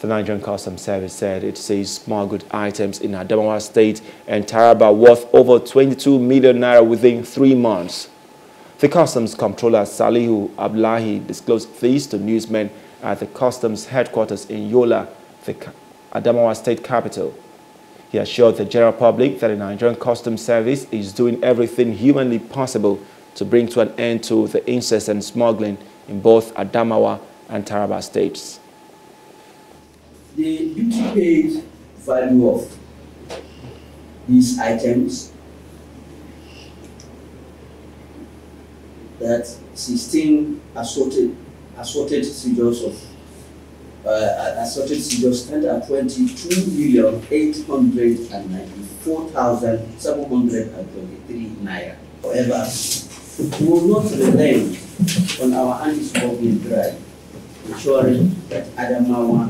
The Nigerian Customs Service said it seized smuggled items in Adamawa State and Taraba worth over 22 million naira within three months. The Customs Comptroller Salihu Abdullahi disclosed this to newsmen at the Customs headquarters in Yola, the Adamawa State capital. He assured the general public that the Nigerian Customs Service is doing everything humanly possible to bring to an end to the incest and smuggling in both Adamawa and Taraba states. The duty paid value of these items that 16 assorted assorted seizures of uh, assorted seizures stand at 22 million 894,723 naira. However, we will not relent on our anti-smuggling drive, ensuring that Adamawa